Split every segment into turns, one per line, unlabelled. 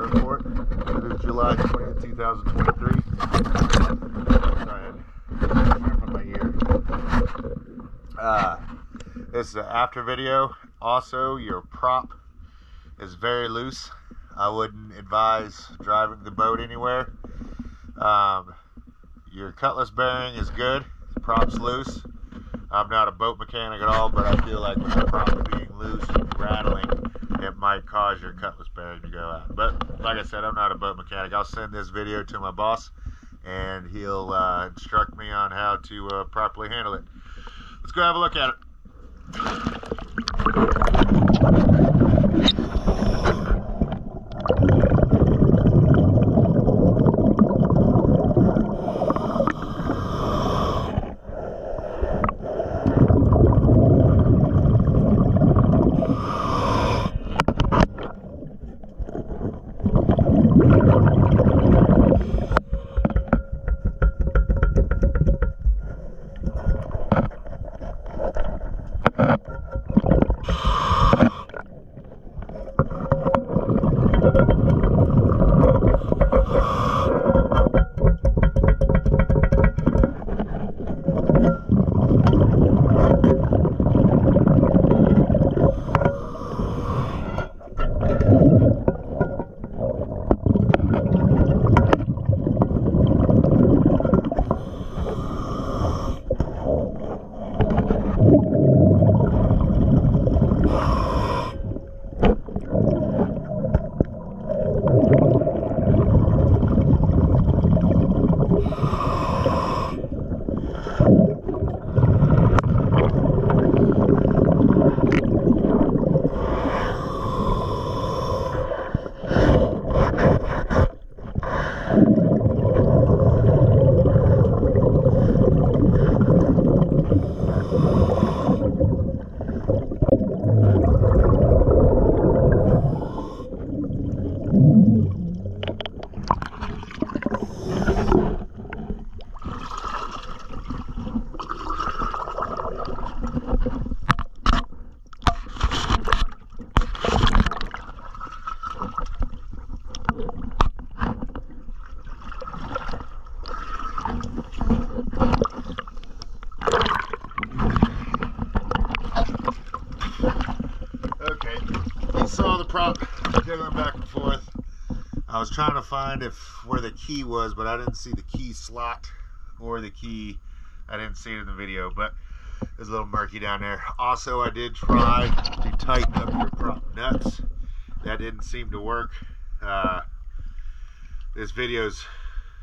Airport. July 20th, 2023. Sorry, I had my ear. Uh, this is an after video. Also, your prop is very loose. I wouldn't advise driving the boat anywhere. Um, your cutlass bearing is good. The prop's loose. I'm not a boat mechanic at all, but I feel like with the prop being loose and rattling, it might cause your cutlass bearing to go out. But like I said, I'm not a boat mechanic. I'll send this video to my boss, and he'll uh, instruct me on how to uh, properly handle it. Let's go have a look at it. Okay, you prop jiggling back and forth. I was trying to find if where the key was, but I didn't see the key slot or the key. I didn't see it in the video, but it's a little murky down there. Also, I did try to tighten up your prop nuts. That didn't seem to work. Uh, this video's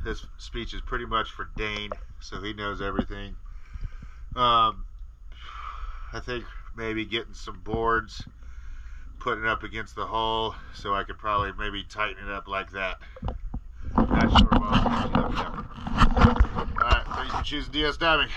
this speech is pretty much for Dane, so he knows everything. Um, I think maybe getting some boards, putting it up against the hull, so I could probably maybe tighten it up like that. Not sure about Alright, thanks for choosing DS Diving.